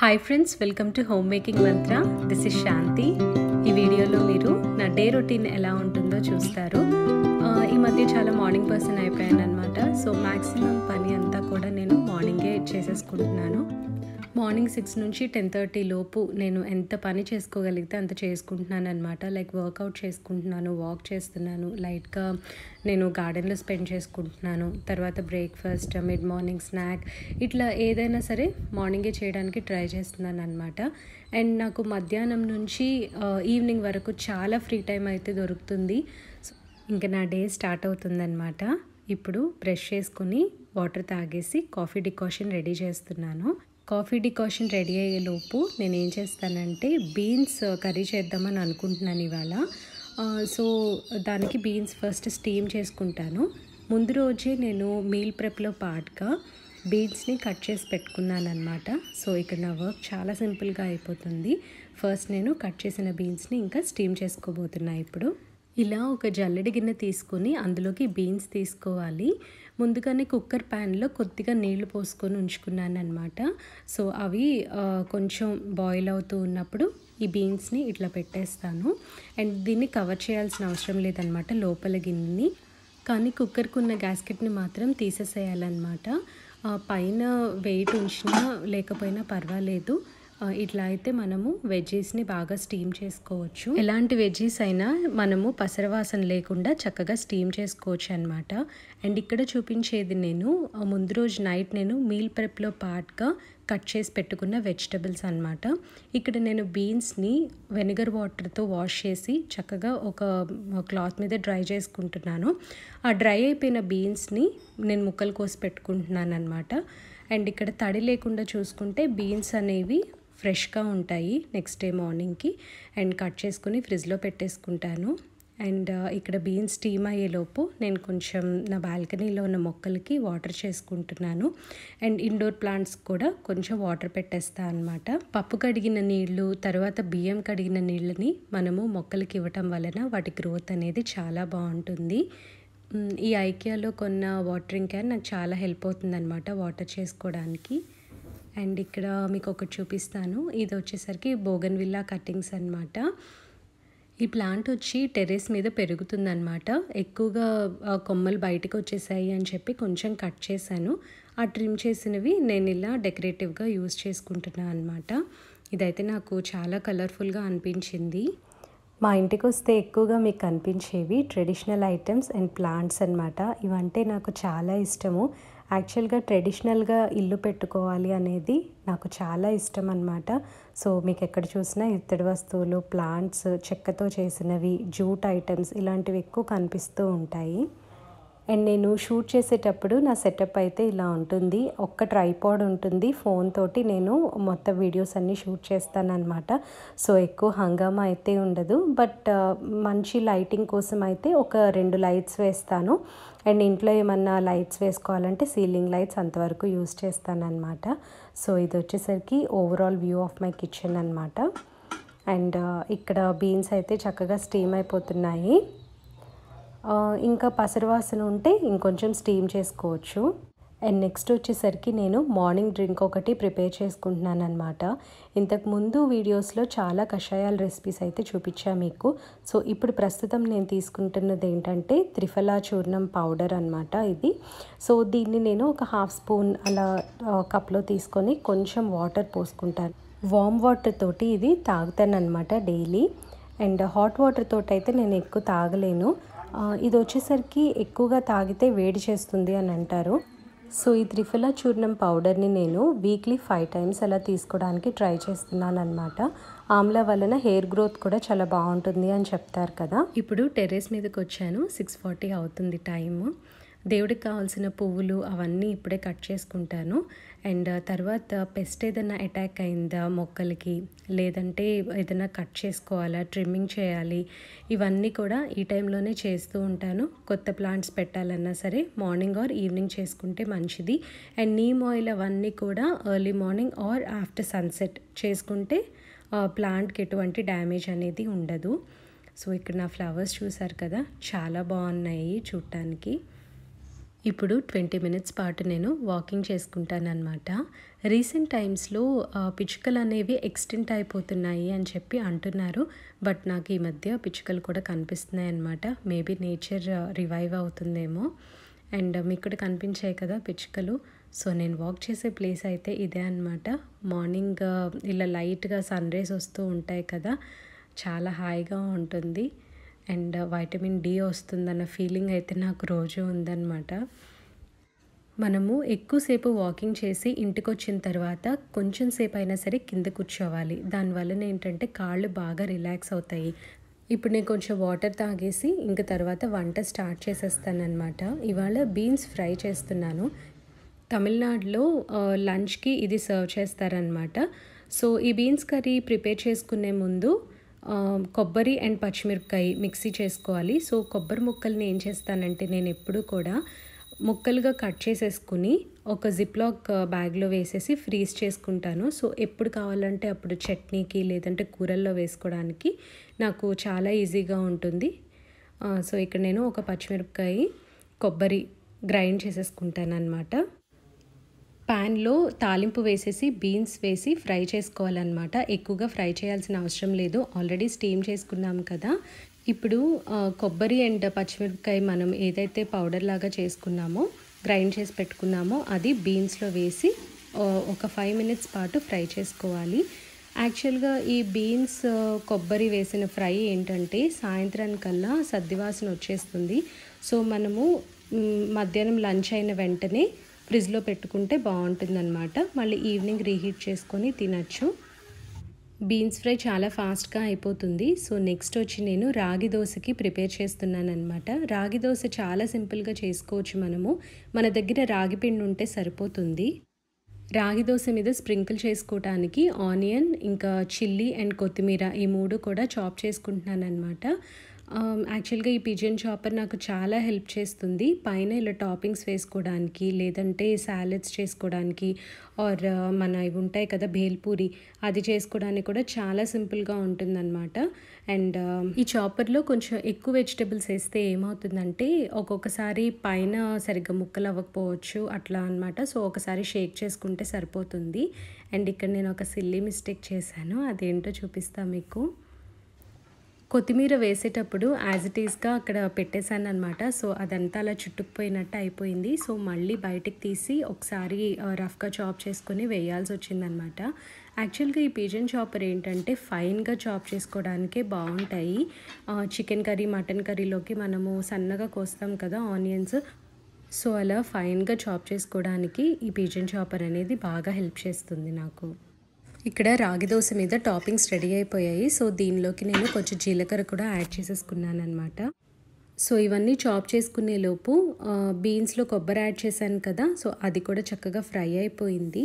Hi friends welcome to home making mantra this is Shanti ఈ వీడియోలో మీరు నా డే రొటీన్ ఎలా ఉంటుందో చూస్తారు. ఈ మధ్య చాలా మార్నింగ్ పర్సన్ అయిపోయాను అనమాట సో మ్యాక్సిమం పని అంతా కూడా నేను మార్నింగే చేసేసుకుంటున్నాను. మార్నింగ్ సిక్స్ నుంచి టెన్ థర్టీ లోపు నేను ఎంత పని చేసుకోగలిగితే అంత చేసుకుంటున్నాను అనమాట లైక్ వర్కౌట్ చేసుకుంటున్నాను వాక్ చేస్తున్నాను లైట్గా నేను గార్డెన్లో స్పెండ్ చేసుకుంటున్నాను. తర్వాత బ్రేక్ఫాస్ట్ మిడ్ మార్నింగ్ స్నాక్ ఇట్లా ఏదైనా సరే మార్నింగే చేయడానికి ట్రై చేస్తున్నాను అనమాట అండ్ నాకు మధ్యాహ్నం నుంచి ఈవినింగ్ వరకు చాలా ఫ్రీ టైం అయితే దొరుకుతుంది. సో ఇంకా నా డే స్టార్ట్ అవుతుందన్నమాట. ఇప్పుడు బ్రష్ చేసుకుని వాటర్ తాగేసి కాఫీ డికాషన్ రెడీ చేస్తున్నాను. కాఫీ డికాషన్ రెడీ అయ్యేలోపు నేను ఏం చేస్తానంటే బీన్స్ కర్రీ చేద్దామని అనుకుంటున్నాను ఇవాళ. సో దానికి బీన్స్ ఫస్ట్ స్టీమ్ చేసుకుంటాను. ముందు రోజే నేను మీల్ ప్రెప్లో పాటుగా బీన్స్ని కట్ చేసి పెట్టుకున్నాను అనమాట సో ఇక్కడ నా వర్క్ చాలా సింపుల్గా అయిపోతుంది. ఫస్ట్ నేను కట్ చేసిన బీన్స్ని ఇంకా స్టీమ్ చేసుకోబోతున్నా ఇప్పుడు. ఇలా ఒక జల్లెడి గిన్నె తీసుకొని అందులోకి బీన్స్ తీసుకోవాలి. ముందుగానే కుక్కర్ ప్యాన్లో కొద్దిగా నీళ్ళు పోసుకొని ఉంచుకున్నాను అనమాట సో అవి కొంచెం బాయిల్ అవుతూ ఉన్నప్పుడు ఈ బీన్స్ని ఇట్లా పెట్టేస్తాను. అండ్ దీన్ని కవర్ చేయాల్సిన అవసరం లేదనమాట లోపల గిన్నెని. కానీ కుక్కర్కి ఉన్న గ్యాస్కెట్ని మాత్రం తీసేసేయాలన్నమాట. పైన వెయిట్ ఉంచినా లేకపోయినా పర్వాలేదు. ఇట్లా అయితే మనము వెజ్జీస్ని బాగా స్టీమ్ చేసుకోవచ్చు. ఎలాంటి వెజ్జీస్ అయినా మనము పసరవాసన లేకుండా చక్కగా స్టీమ్ చేసుకోవచ్చు అనమాట అండ్ ఇక్కడ చూపించేది నేను ముందు రోజు నైట్ నేను మీల్ ప్రెప్లో పార్ట్గా కట్ చేసి పెట్టుకున్న వెజిటబుల్స్ అనమాట ఇక్కడ నేను బీన్స్ని వెనిగర్ వాటర్తో వాష్ చేసి చక్కగా ఒక క్లాత్ మీద డ్రై చేసుకుంటున్నాను. ఆ డ్రై అయిపోయిన బీన్స్ని నేను ముక్కలు కోసి పెట్టుకుంటున్నాను అనమాట అండ్ ఇక్కడ తడి లేకుండా చూసుకుంటే బీన్స్ అనేవి ఫ్రెష్గా ఉంటాయి నెక్స్ట్ డే మార్నింగ్కి. అండ్ కట్ చేసుకుని ఫ్రిడ్జ్లో పెట్టేసుకుంటాను. అండ్ ఇక్కడ బీన్స్ స్టీమ్ అయ్యేలోపు నేను కొంచెం నా బాల్కనీలో ఉన్న మొక్కలకి వాటర్ చేసుకుంటున్నాను. అండ్ ఇండోర్ ప్లాంట్స్ కూడా కొంచెం వాటర్ పెట్టేస్తా అనమాట పప్పు కడిగిన నీళ్ళు తర్వాత బియ్యం కడిగిన నీళ్ళని మనము మొక్కలకి ఇవ్వటం వలన వాటి గ్రోత్ అనేది చాలా బాగుంటుంది. ఈ ఐకియాలో కొన్న వాటరింగ్ క్యాన్ నాకు చాలా హెల్ప్ అవుతుంది అనమాట వాటర్ చేసుకోవడానికి. అండ్ ఇక్కడ మీకు ఒకటి చూపిస్తాను. ఇది వచ్చేసరికి బోగన్ విల్లా కటింగ్స్ అనమాట ఈ ప్లాంట్ వచ్చి టెర్రస్ మీద పెరుగుతుందనమాట ఎక్కువగా కొమ్మలు బయటకు వచ్చేసాయి అని చెప్పి కొంచెం కట్ చేశాను. ఆ ట్రిమ్ చేసినవి నేను ఇలా డెకరేటివ్గా యూజ్ చేసుకుంటున్నాను అనమాట ఇదైతే నాకు చాలా కలర్ఫుల్గా అనిపించింది. మా ఇంటికి వస్తే ఎక్కువగా మీకు కనిపించేవి ట్రెడిషనల్ ఐటమ్స్ అండ్ ప్లాంట్స్ అనమాట ఇవంటే నాకు చాలా ఇష్టము. యాక్చువల్గా ట్రెడిషనల్గా ఇల్లు పెట్టుకోవాలి అనేది నాకు చాలా ఇష్టం అనమాట సో మీకు ఎక్కడ చూసినా ఇత్తడి వస్తువులు ప్లాంట్స్ చెక్కతో చేసినవి జూట్ ఐటమ్స్ ఇలాంటివి ఎక్కువ కనిపిస్తూ ఉంటాయి. అండ్ నేను షూట్ చేసేటప్పుడు నా సెటప్ అయితే ఇలా ఉంటుంది. ఒక్క ట్రైపాడ్ ఉంటుంది. ఫోన్ తోటి నేను మొత్తం వీడియోస్ అన్నీ షూట్ చేస్తానన్నమాట. సో ఎక్కువ హంగామా అయితే ఉండదు. బట్ మంచి లైటింగ్ కోసం అయితే ఒక రెండు లైట్స్ వేస్తాను. అండ్ ఇంట్లో ఏమన్నా లైట్స్ వేసుకోవాలంటే సీలింగ్ లైట్స్ అంతవరకు యూస్ చేస్తానన్నమాట. సో ఇది వచ్చేసరికి overall view of my kitchen అనమాట అండ్ ఇక్కడ బీన్స్ అయితే చక్కగా స్టీమ్ అయిపోతున్నాయి. ఇంకా పసరువాసన ఉంటే ఇంకొంచెం స్టీమ్ చేసుకోవచ్చు. అండ్ నెక్స్ట్ వచ్చేసరికి నేను మార్నింగ్ డ్రింక్ ఒకటి ప్రిపేర్ చేసుకుంటున్నాను అనమాట ఇంతకుముందు వీడియోస్లో చాలా కషాయాల రెసిపీస్ అయితే చూపించా మీకు. సో ఇప్పుడు ప్రస్తుతం నేను తీసుకుంటున్నది ఏంటంటే త్రిఫలా చూర్ణం పౌడర్ అనమాట ఇది. సో దీన్ని నేను ఒక హాఫ్ స్పూన్ అలా కప్లో తీసుకొని కొంచెం వాటర్ పోసుకుంటాను. వామ్ వాటర్ తోటి ఇది తాగుతాను అనమాట డైలీ. అండ్ హాట్ వాటర్ తోటి అయితే నేను ఎక్కువ తాగలేను. ఇది వచ్చేసరికి ఎక్కువగా తాగితే వేడి చేస్తుంది అని అంటారు. సో ఈ త్రిఫల చూర్ణం పౌడర్ని నేను వీక్లీ ఫైవ్ టైమ్స్ అలా తీసుకోవడానికి ట్రై చేస్తున్నాను అనమాట ఆమ్లా వలన హెయిర్ గ్రోత్ కూడా చాలా బాగుంటుంది అని చెప్తారు కదా. ఇప్పుడు టెర్రస్ మీదకి వచ్చాను. సిక్స్ ఫార్టీ అవుతుంది టైము. దేవుడికి కావాల్సిన పువ్వులు అవన్నీ ఇప్పుడే కట్ చేసుకుంటాను. అండ్ తర్వాత పెస్ట్ ఏదైనా అటాక్ అయిందా మొక్కలకి? లేదంటే ఏదైనా కట్ చేసుకోవాలా? ట్రిమ్మింగ్ చేయాలి? ఇవన్నీ కూడా ఈ టైంలోనే చేస్తూ ఉంటాను. కొత్త ప్లాంట్స్ పెట్టాలన్నా సరే మార్నింగ్ ఆర్ ఈవినింగ్ చేసుకుంటే మంచిది. అండ్ నీమ్ ఆయిల్ అవన్నీ కూడా early morning or after sunset చేసుకుంటే ప్లాంట్కి ఎటువంటి డ్యామేజ్ అనేది ఉండదు. సో ఇక్కడ నా ఫ్లవర్స్ చూసారు కదా? చాలా బాగున్నాయి చూడటానికి. ఇప్పుడు ట్వంటీ మినిట్స్ పాటు నేను వాకింగ్ చేసుకుంటానమాట రీసెంట్ టైమ్స్లో పిచ్చుకలు అనేవి ఎక్స్టెంట్ అయిపోతున్నాయి అని చెప్పి అంటున్నారు. బట్ నాకు ఈ మధ్య పిచ్చుకలు కూడా కనిపిస్తున్నాయి అన్నమాట మేబీ నేచర్ రివైవ్ అవుతుందేమో. అండ్ మీకు కూడా కనిపించాయి కదా పిచ్చుకలు. సో నేను వాక్ చేసే ప్లేస్ అయితే ఇదే అనమాట మార్నింగ్ ఇలా లైట్గా సన్ రేస్ వస్తూ ఉంటాయి కదా. చాలా హాయిగా ఉంటుంది. అండ్ వైటమిన్ డి వస్తుందన్న ఫీలింగ్ అయితే నాకు రోజు ఉందన్నమాట. మనము ఎక్కువసేపు వాకింగ్ చేసి ఇంటికి వచ్చిన తర్వాత కొంచెం సేపు అయినా సరే కింద కూర్చోవాలి. దానివల్ల ఏంటంటే కాళ్ళు బాగా రిలాక్స్ అవుతాయి. ఇప్పుడు నేను కొంచెం వాటర్ తాగేసి ఇంకా తర్వాత వంట స్టార్ట్ చేసేస్తానమాట ఇవాళ బీన్స్ ఫ్రై చేస్తున్నాను. తమిళనాడులో లంచ్కి ఇది సర్వ్ చేస్తారనమాట సో ఈ బీన్స్ కర్రీ ప్రిపేర్ చేసుకునే ముందు కొబ్బరి అండ్ పచ్చిమిరపకాయ మిక్సీ చేసుకోవాలి. సో కొబ్బరి ముక్కల్ని ఏం చేస్తానంటే నేను ఎప్పుడు కూడా ముక్కలుగా కట్ చేసేసుకుని ఒక జిప్లాక్ బ్యాగ్లో వేసేసి ఫ్రీజ్ చేసుకుంటాను. సో ఎప్పుడు కావాలంటే అప్పుడు చట్నీకి లేదంటే కూరల్లో వేసుకోవడానికి నాకు చాలా ఈజీగా ఉంటుంది. సో ఇక్కడ నేను ఒక పచ్చిమిరపకాయ కొబ్బరి గ్రైండ్ చేసేసుకుంటాను అనమాట ప్యాన్లో తాలింపు వేసేసి బీన్స్ వేసి ఫ్రై చేసుకోవాలన్నమాట. ఎక్కువగా ఫ్రై చేయాల్సిన అవసరం లేదు. ఆల్రెడీ స్టీమ్ చేసుకున్నాం కదా. ఇప్పుడు కొబ్బరి అండ్ పచ్చిమిరపకాయ మనం ఏదైతే పౌడర్ లాగా చేసుకున్నామో గ్రైండ్ చేసి పెట్టుకున్నామో అది బీన్స్లో వేసి ఒక ఫైవ్ మినిట్స్ పాటు ఫ్రై చేసుకోవాలి. యాక్చువల్గా ఈ బీన్స్ కొబ్బరి వేసిన ఫ్రై ఏంటంటే సాయంత్రానికల్లా సద్దివాసన వచ్చేస్తుంది. సో మనము మధ్యాహ్నం లంచ్ అయిన వెంటనే ఫ్రిడ్జ్లో పెట్టుకుంటే బాగుంటుందన్నమాట. మళ్ళీ ఈవినింగ్ రీహీట్ చేసుకొని తినచ్చు. బీన్స్ ఫ్రై చాలా ఫాస్ట్గా అయిపోతుంది. సో నెక్స్ట్ వచ్చి నేను రాగి దోశకి ప్రిపేర్ చేస్తున్నాను అనమాట రాగి దోశ చాలా సింపుల్గా చేసుకోవచ్చు మనము. మన దగ్గర రాగి పిండి ఉంటే సరిపోతుంది. రాగి దోశ మీద స్ప్రింకిల్ చేసుకోవటానికి ఆనియన్ ఇంకా చిల్లీ అండ్ కొత్తిమీర ఈ మూడు కూడా చాప్ చేసుకుంటున్నాను అనమాట Um, యాక్చువల్గా ఈ పిజన్ చాపర్ నాకు చాలా హెల్ప్ చేస్తుంది. పైన ఇలా టాపింగ్స్ వేసుకోవడానికి లేదంటే సాలెడ్స్ చేసుకోవడానికి ఆర్ uh, మన ఇవి ఉంటాయి కదా భేల్పూరి అది చేసుకోవడానికి కూడా చాలా సింపుల్గా ఉంటుందన్నమాట. అండ్ um, ఈ చాపర్లో కొంచెం ఎక్కువ వెజిటబుల్స్ వేస్తే ఏమవుతుందంటే ఒక్కొక్కసారి పైన సరిగ్గా ముక్కలు అవ్వకపోవచ్చు అట్లా అనమాట సో ఒకసారి షేక్ చేసుకుంటే సరిపోతుంది. అండ్ ఇక్కడ నేను ఒక సిల్లీ మిస్టేక్ చేశాను. అదేంటో చూపిస్తాను మీకు. కొత్తిమీర వేసేటప్పుడు యాజ్ ఇట్ ఈస్గా అక్కడ పెట్టేశాను అనమాట సో అదంతా అలా చుట్టుకుపోయినట్టు అయిపోయింది. సో మళ్ళీ బయటికి తీసి ఒకసారి రఫ్గా చాప్ చేసుకొని వేయాల్సి వచ్చిందనమాట యాక్చువల్గా ఈ పిజన్ చాపర్ ఏంటంటే ఫైన్గా చాప్ చేసుకోవడానికే బాగుంటాయి. చికెన్ కర్రీ మటన్ కర్రీలోకి మనము సన్నగా కోస్తాం కదా ఆనియన్స్ సో అలా ఫైన్గా చాప్ చేసుకోవడానికి ఈ పిజన్ చాపర్ అనేది బాగా హెల్ప్ చేస్తుంది నాకు. ఇక్కడ రాగి దోశ మీద టాపింగ్స్ రెడీ అయిపోయాయి. సో దీనిలోకి నేను కొంచెం జీలకర్ర కూడా యాడ్ చేసేసుకున్నాను అనమాట సో ఇవన్నీ చాప్ చేసుకునే లోపు బీన్స్లో కొబ్బరి యాడ్ చేశాను కదా సో అది కూడా చక్కగా ఫ్రై అయిపోయింది.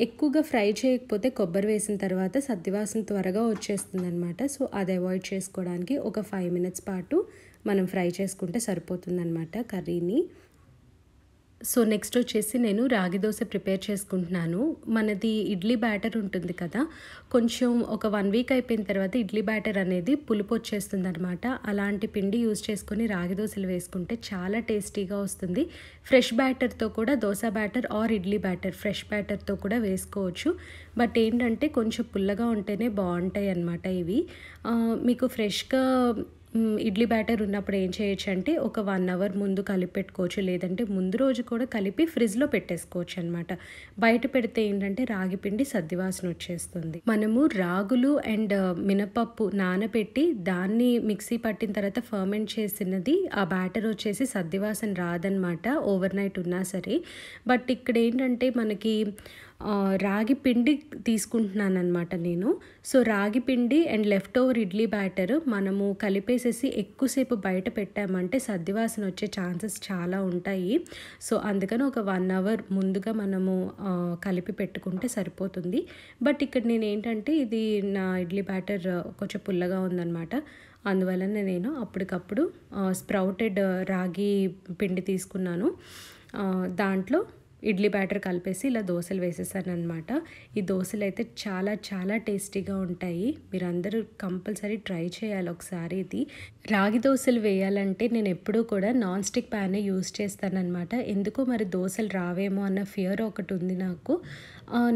ఎక్కువగా ఫ్రై చేయకపోతే కొబ్బరి వేసిన తర్వాత సద్దివాసన త్వరగా వచ్చేస్తుంది అనమాట సో అది అవాయిడ్ చేసుకోవడానికి ఒక ఫైవ్ మినిట్స్ పాటు మనం ఫ్రై చేసుకుంటే సరిపోతుందన్నమాట కర్రీని. సో నెక్స్ట్ వచ్చేసి నేను రాగి దోశ ప్రిపేర్ చేసుకుంటున్నాను. మనది ఇడ్లీ బ్యాటర్ ఉంటుంది కదా కొంచెం ఒక వన్ వీక్ అయిపోయిన తర్వాత ఇడ్లీ బ్యాటర్ అనేది పులుపు వచ్చేస్తుంది అనమాట అలాంటి పిండి యూజ్ చేసుకొని రాగి దోశలు వేసుకుంటే చాలా టేస్టీగా వస్తుంది. ఫ్రెష్ బ్యాటర్తో కూడా dosa batter or idli batter fresh బ్యాటర్తో కూడా వేసుకోవచ్చు. బట్ ఏంటంటే కొంచెం పుల్లగా ఉంటేనే బాగుంటాయి అన్నమాట ఇవి మీకు ఫ్రెష్గా ఇడ్లీ బ్యాటర్ ఉన్నప్పుడు ఏం చేయొచ్చు అంటే ఒక వన్ అవర్ ముందు కలిపి పెట్టుకోవచ్చు లేదంటే ముందు రోజు కూడా కలిపి ఫ్రిడ్జ్లో పెట్టేసుకోవచ్చు అనమాట బయట పెడితే ఏంటంటే రాగి పిండి సద్దివాసన వచ్చేస్తుంది. మనము రాగులు అండ్ మినపప్పు నానబెట్టి దాన్ని మిక్సీ పట్టిన తర్వాత ఫర్మెంట్ చేసినది ఆ బ్యాటర్ వచ్చేసి సద్దివాసన రాదనమాట ఓవర్ నైట్ ఉన్నా సరే. బట్ ఇక్కడ ఏంటంటే మనకి రాగి పిండి తీసుకుంటున్నాను అనమాట నేను. సో రాగి పిండి and left over idli batter మనము కలిపేసేసి ఎక్కువసేపు బయట పెట్టామంటే సద్దివాసన వచ్చే ఛాన్సెస్ చాలా ఉంటాయి. సో అందుకని ఒక వన్ అవర్ ముందుగా మనము కలిపి పెట్టుకుంటే సరిపోతుంది. బట్ ఇక్కడ నేను ఏంటంటే ఇది నా ఇడ్లీ బ్యాటర్ కొంచెం పుల్లగా ఉందన్నమాట. అందువలన నేను అప్పటికప్పుడు స్ప్రౌటెడ్ రాగి పిండి తీసుకున్నాను. దాంట్లో ఇడ్లీ బ్యాటర్ కలిపేసి ఇలా దోశలు వేసేసాను అనమాట ఈ దోశలు అయితే చాలా చాలా టేస్టీగా ఉంటాయి. మీరందరూ కంపల్సరీ ట్రై చేయాలి ఒకసారి ఇది. రాగి దోశలు వేయాలంటే నేను ఎప్పుడూ కూడా నాన్ స్టిక్ ప్యానే యూస్ చేస్తానన్నమాట. ఎందుకో మరి దోశలు రావేమో అన్న ఫియర్ ఒకటి ఉంది నాకు.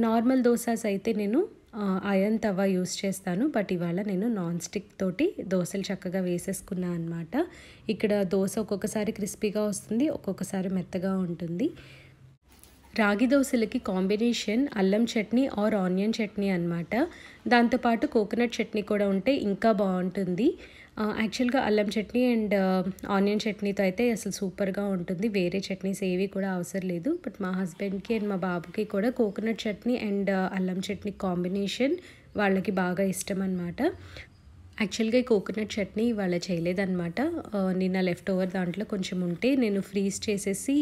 నార్మల్ దోశాస్ అయితే నేను అయన్ తవా యూస్ చేస్తాను. బట్ ఇవాళ నేను నాన్ స్టిక్ తోటి దోశలు చక్కగా వేసేసుకున్నాను అనమాట ఇక్కడ దోశ ఒక్కొక్కసారి క్రిస్పీగా వస్తుంది ఒక్కొక్కసారి మెత్తగా ఉంటుంది. రాగి దోశలకి కాంబినేషన్ అల్లం చట్నీ ఆర్ ఆనియన్ చట్నీ అనమాట దాంతోపాటు కోకోనట్ చట్నీ కూడా ఉంటే ఇంకా బాగుంటుంది. యాక్చువల్గా అల్లం చట్నీ అండ్ ఆనియన్ చట్నీతో అయితే అసలు సూపర్గా ఉంటుంది. వేరే చట్నీస్ ఏవి కూడా అవసరం లేదు. బట్ మా హస్బెండ్కి అండ్ మా బాబుకి కూడా కోకోనట్ చట్నీ అండ్ అల్లం చట్నీ కాంబినేషన్ వాళ్ళకి బాగా ఇష్టం అనమాట యాక్చువల్గా ఈ కోకోనట్ చట్నీ ఇవాళ చేయలేదన్నమాట. నిన్న లెఫ్ట్ ఓవర్ దాంట్లో కొంచెం ఉంటే నేను ఫ్రీజ్ చేసేసి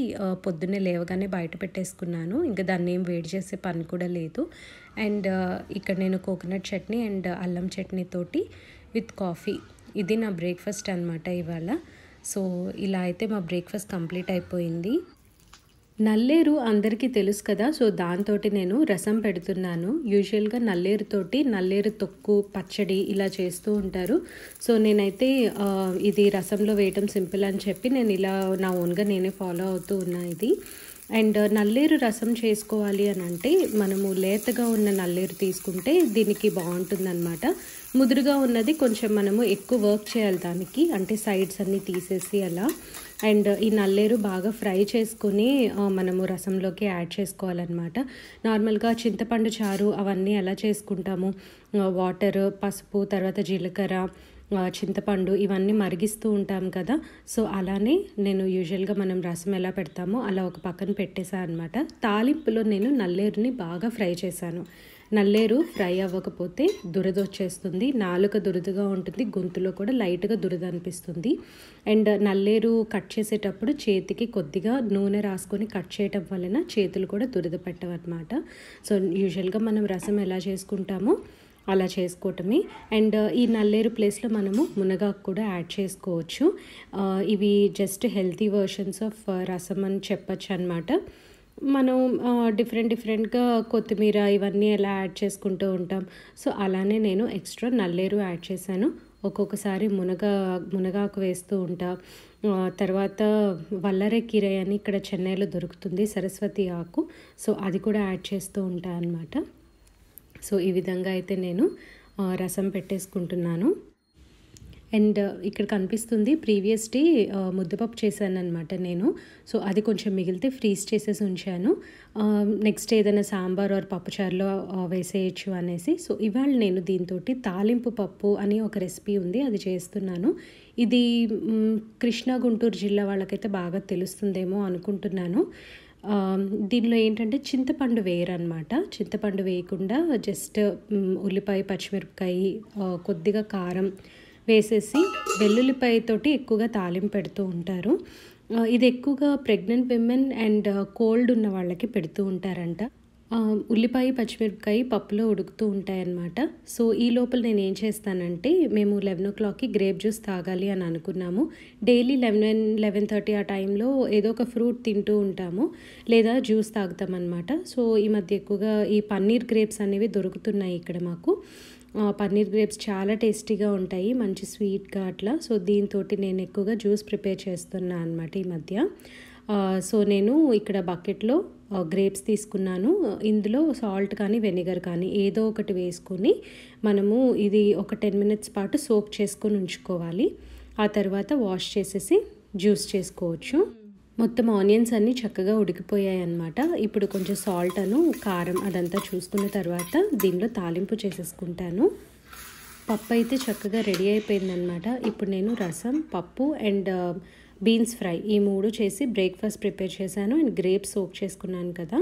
పొద్దున్నే లేవగానే బయట పెట్టేసుకున్నాను. ఇంకా దాన్ని ఏం వేడి చేసే పని కూడా లేదు. అండ్ ఇక్కడ నేను కోకోనట్ చట్నీ అండ్ అల్లం చట్నీ తోటి విత్ కాఫీ ఇది నా బ్రేక్ఫాస్ట్ అనమాట ఇవాళ. సో ఇలా అయితే మా బ్రేక్ఫాస్ట్ కంప్లీట్ అయిపోయింది. నల్లేరు అందరికీ తెలుసు కదా సో దాంతో నేను రసం పెడుతున్నాను. యూజువల్గా నల్లేరుతోటి నల్లేరు తొక్కు పచ్చడి ఇలా చేస్తూ ఉంటారు. సో నేనైతే ఇది రసంలో వేయటం సింపుల్ అని చెప్పి నేను ఇలా నా ఓన్గా నేనే ఫాలో అవుతూ ఉన్నా ఇది. అండ్ నల్లేరు రసం చేసుకోవాలి అని అంటే మనము లేతగా ఉన్న నల్లేరు తీసుకుంటే దీనికి బాగుంటుందన్నమాట. ముదురుగా ఉన్నది కొంచెం మనము ఎక్కువ వర్క్ చేయాలి దానికి అంటే సైడ్స్ అన్నీ తీసేసి అలా. అండ్ ఈ నల్లేరు బాగా ఫ్రై చేసుకొని మనము రసంలోకి యాడ్ చేసుకోవాలన్నమాట. నార్మల్గా చింతపండు చారు అవన్నీ ఎలా చేసుకుంటాము? వాటర్ పసుపు తర్వాత జీలకర్ర చింతపండు ఇవన్నీ మరిగిస్తూ ఉంటాం కదా. సో అలానే నేను యూజువల్గా మనం రసం ఎలా పెడతామో అలా ఒక పక్కన పెట్టేశాను అనమాట తాలింపులో నేను నల్లేరుని బాగా ఫ్రై చేశాను. నల్లేరు ఫ్రై అవ్వకపోతే దురద వచ్చేస్తుంది నాలుక దురదగా ఉంటుంది. గొంతులో కూడా లైట్గా దురద అనిపిస్తుంది అండ్ నల్లేరు కట్ చేసేటప్పుడు చేతికి కొద్దిగా నూనె రాసుకొని కట్ చేయటం వలన చేతులు కూడా దురద పెట్టవన్నమాట. సో యూజువల్గా మనం రసం ఎలా చేసుకుంటామో అలా చేసుకోవటమే. అండ్ ఈ నల్లేరు ప్లేస్లో మనము మునగాకు కూడా యాడ్ చేసుకోవచ్చు. ఇవి జస్ట్ హెల్తీ వర్షన్స్ ఆఫ్ రసం అని చెప్పచ్చు అనమాట మనం డిఫరెంట్ డిఫరెంట్గా కొత్తిమీర ఇవన్నీ ఎలా యాడ్ చేసుకుంటూ ఉంటాం. సో అలానే నేను ఎక్స్ట్రా నల్లేరు యాడ్ చేశాను. ఒక్కొక్కసారి మునగ మునగాకు వేస్తూ ఉంటా. తర్వాత వల్లరే కీరై అని ఇక్కడ చెన్నైలో దొరుకుతుంది సరస్వతి ఆకు. సో అది కూడా యాడ్ చేస్తూ ఉంటాను అనమాట సో ఈ విధంగా అయితే నేను రసం పెట్టేసుకుంటున్నాను. అండ్ ఇక్కడ కనిపిస్తుంది ప్రీవియస్ డే ముద్దపప్పు చేశాను అనమాట నేను. సో అది కొంచెం మిగిలితే ఫ్రీజ్ చేసేసి ఉంచాను. నెక్స్ట్ ఏదైనా సాంబార్ ఆర్ పప్పుచారులో వేసేయచ్చు అనేసి. సో ఇవాళ నేను దీంతో తాలింపు పప్పు అని ఒక రెసిపీ ఉంది అది చేస్తున్నాను. ఇది కృష్ణా గుంటూరు జిల్లా వాళ్ళకైతే బాగా తెలుస్తుందేమో అనుకుంటున్నాను. దీనిలో ఏంటంటే చింతపండు వేయరనమాట చింతపండు వేయకుండా జస్ట్ ఉల్లిపాయ పచ్చిమిరపకాయ కొద్దిగా కారం వేసేసి వెల్లుల్లిపాయతోటి ఎక్కువగా తాలింపు పెడుతూ ఉంటారు. ఇది ఎక్కువగా ప్రెగ్నెంట్ విమెన్ అండ్ కోల్డ్ ఉన్న వాళ్ళకి పెడుతూ ఉంటారంట. ఉల్లిపాయ పచ్చిమిరపకాయ పప్పులో ఉడుకుతూ ఉంటాయన్నమాట. సో ఈ లోపల నేను ఏం చేస్తానంటే మేము లెవెన్ ఓ క్లాక్కి గ్రేప్ జ్యూస్ తాగాలి అని అనుకున్నాము. డైలీ లెవెన్ లెవెన్ థర్టీ ఆ టైంలో ఏదో ఒక ఫ్రూట్ తింటూ ఉంటాము. లేదా జ్యూస్ తాగుతామన్నమాట. సో ఈ మధ్య ఎక్కువగా ఈ పన్నీర్ గ్రేప్స్ అనేవి దొరుకుతున్నాయి ఇక్కడ మాకు. పన్నీర్ గ్రేప్స్ చాలా టేస్టీగా ఉంటాయి మంచి స్వీట్గా అట్లా సో దీంతో నేను ఎక్కువగా జ్యూస్ ప్రిపేర్ చేస్తున్నాను అనమాట ఈ మధ్య. సో నేను ఇక్కడ బకెట్లో గ్రేప్స్ తీసుకున్నాను. ఇందులో సాల్ట్ కానీ వెనిగర్ కానీ ఏదో ఒకటి వేసుకొని మనము ఇది ఒక టెన్ మినిట్స్ పాటు సోక్ చేసుకొని ఉంచుకోవాలి. ఆ తర్వాత వాష్ చేసేసి జ్యూస్ చేసుకోవచ్చు. మొత్తం ఆనియన్స్ అన్నీ చక్కగా ఉడికిపోయాయి అనమాట ఇప్పుడు కొంచెం సాల్ట్ అను కారం అదంతా చూసుకున్న తర్వాత దీనిలో తాలింపు చేసేసుకుంటాను. పప్పు అయితే చక్కగా రెడీ అయిపోయిందనమాట ఇప్పుడు నేను రసం పప్పు అండ్ బీన్స్ ఫ్రై ఈ మూడు చేసి బ్రేక్ఫాస్ట్ ప్రిపేర్ చేశాను. అండ్ గ్రేప్స్ సోక్ చేసుకున్నాను కదా.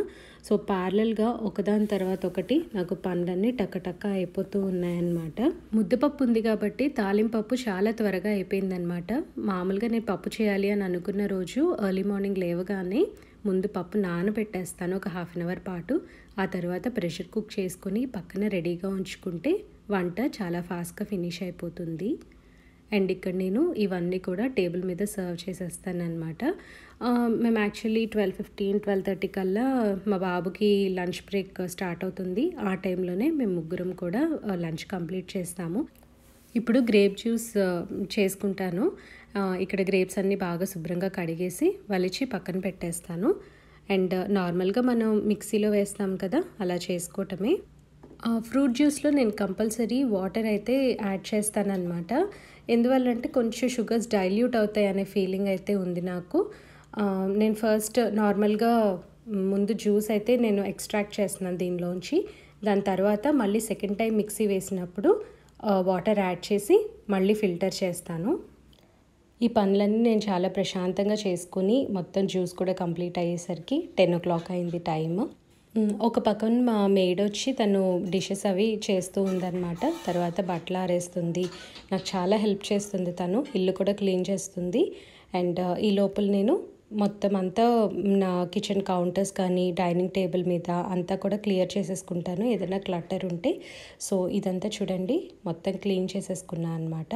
సో ప్యారలల్గా ఒకదాని తర్వాత ఒకటి నాకు పండ్లన్నీ టక్కటక్క అయిపోతూ ఉన్నాయన్నమాట. ముద్దపప్పు ఉంది కాబట్టి తాలింపప్పు చాలా త్వరగా అయిపోయిందనమాట మామూలుగా నేను పప్పు చేయాలి అని అనుకున్న రోజు ఎర్లీ మార్నింగ్ లేవగానే ముందు పప్పు నానబెట్టేస్తాను ఒక హాఫ్ అన్ అవర్ పాటు. ఆ తర్వాత ప్రెషర్ కుక్ చేసుకొని పక్కన రెడీగా ఉంచుకుంటే వంట చాలా ఫాస్ట్గా ఫినిష్ అయిపోతుంది. అండ్ ఇక్కడ నేను ఇవన్నీ కూడా టేబుల్ మీద సర్వ్ చేసేస్తానమాట మేము actually twelve fifteen twelve thirty కల్లా మా బాబుకి లంచ్ బ్రేక్ స్టార్ట్ అవుతుంది. ఆ టైంలోనే మేము ముగ్గురం కూడా లంచ్ కంప్లీట్ చేస్తాము. ఇప్పుడు గ్రేప్ జ్యూస్ చేసుకుంటాను. ఇక్కడ గ్రేప్స్ అన్నీ బాగా శుభ్రంగా కడిగేసి వలిచి పక్కన పెట్టేస్తాను. అండ్ నార్మల్గా మనం మిక్సీలో వేస్తాం కదా అలా చేసుకోవటమే. ఫ్రూట్ జ్యూస్లో నేను కంపల్సరీ వాటర్ అయితే యాడ్ చేస్తానన్నమాట. ఎందువల్లంటే కొంచెం షుగర్స్ డైల్యూట్ అవుతాయి అనే ఫీలింగ్ అయితే ఉంది నాకు. నేను ఫస్ట్ నార్మల్గా ముందు జ్యూస్ అయితే నేను ఎక్స్ట్రాక్ట్ చేస్తున్నాను దీనిలోంచి. దాని తర్వాత మళ్ళీ సెకండ్ టైం మిక్సీ వేసినప్పుడు వాటర్ యాడ్ చేసి మళ్ళీ ఫిల్టర్ చేస్తాను. ఈ పనులన్నీ నేను చాలా ప్రశాంతంగా చేసుకుని మొత్తం జ్యూస్ కూడా కంప్లీట్ అయ్యేసరికి టెన్ ఓ క్లాక్ అయింది టైము ఒక పక్కన మా మేడ్ వచ్చి తను డిషెస్ అవి చేస్తూ ఉందన్నమాట. తర్వాత బట్టలు ఆరేస్తుంది. నాకు చాలా హెల్ప్ చేస్తుంది తను. ఇల్లు కూడా క్లీన్ చేస్తుంది. అండ్ ఈ లోపల నేను మొత్తం అంతా నా కిచెన్ కౌంటర్స్ కానీ డైనింగ్ టేబుల్ మీద అంతా కూడా క్లియర్ చేసేసుకుంటాను. ఏదైనా క్లటర్ ఉంటే. సో ఇదంతా చూడండి. మొత్తం క్లీన్ చేసేసుకున్నాను అనమాట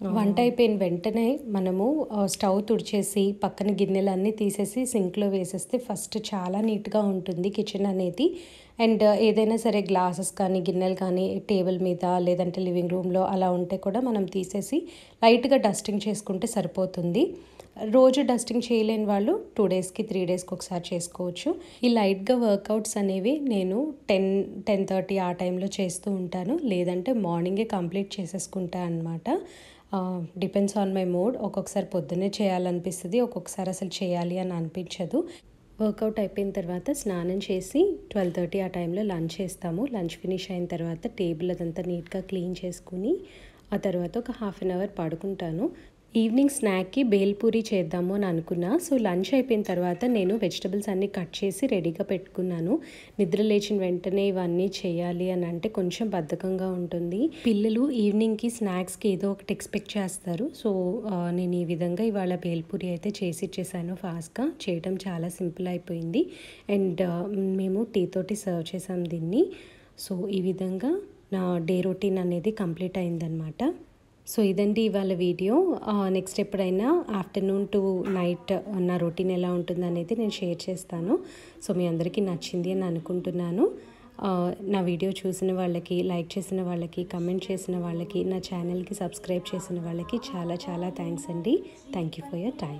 Oh. వంట అయిపోయిన వెంటనే మనము uh, స్టవ్ తుడిచేసి పక్కన గిన్నెలన్నీ తీసేసి సింక్లో వేసేస్తే ఫస్ట్ చాలా నీట్గా ఉంటుంది కిచెన్ అనేది. అండ్ uh, ఏదైనా సరే గ్లాసెస్ కానీ గిన్నెలు కానీ టేబుల్ మీద లేదంటే లివింగ్ రూమ్లో అలా ఉంటే కూడా మనం తీసేసి లైట్గా డస్టింగ్ చేసుకుంటే సరిపోతుంది. రోజు డస్టింగ్ చేయలేని వాళ్ళు టూ డేస్కి త్రీ డేస్కి ఒకసారి చేసుకోవచ్చు. ఈ లైట్గా వర్కౌట్స్ అనేవి నేను టెన్ టెన్ థర్టీ ఆ టైంలో చేస్తూ ఉంటాను. లేదంటే మార్నింగే కంప్లీట్ చేసేసుకుంటా అనమాట డిపెండ్స్ ఆన్ మై మూడ్ ఒక్కొక్కసారి పొద్దున్నే చేయాలనిపిస్తుంది ఒక్కొక్కసారి అసలు చేయాలి అని అనిపించదు. వర్కౌట్ అయిపోయిన తర్వాత స్నానం చేసి ట్వెల్వ్ థర్టీ ఆ టైంలో లంచ్ చేస్తాము. లంచ్ ఫినిష్ అయిన తర్వాత టేబుల్ అదంతా నీట్గా క్లీన్ చేసుకుని ఆ తర్వాత ఒక హాఫ్ అన్ అవర్ పడుకుంటాను. ఈవినింగ్ స్నాక్కి బేల్పూరి చేద్దాము అని అనుకున్నా. సో లంచ్ అయిపోయిన తర్వాత నేను వెజిటబుల్స్ అన్నీ కట్ చేసి రెడీగా పెట్టుకున్నాను. నిద్ర లేచిన వెంటనే ఇవన్నీ చేయాలి అని అంటే కొంచెం బద్ధకంగా ఉంటుంది. పిల్లలు ఈవినింగ్కి స్నాక్స్కి ఏదో ఒకటి ఎక్స్పెక్ట్ చేస్తారు. సో నేను ఈ విధంగా ఇవాళ బేల్పూరి అయితే చేసి ఇచ్చేసాను ఫాస్ట్గా. చేయడం చాలా సింపుల్ అయిపోయింది. అండ్ మేము టీ తోటి సర్వ్ చేసాం దీన్ని. సో ఈ విధంగా నా డే రొటీన్ అనేది కంప్లీట్ అయిందనమాట సో ఇదండి ఇవాళ వీడియో. నెక్స్ట్ ఎప్పుడైనా ఆఫ్టర్నూన్ టు నైట్ నా రొటీన్ ఎలా ఉంటుంది అనేది నేను షేర్ చేస్తాను. సో మీ అందరికీ నచ్చింది అని అనుకుంటున్నాను. నా వీడియో చూసిన వాళ్ళకి లైక్ చేసిన వాళ్ళకి కమెంట్ చేసిన వాళ్ళకి నా ఛానల్కి సబ్స్క్రైబ్ చేసిన వాళ్ళకి చాలా చాలా థ్యాంక్స్ అండి. Thank you for your time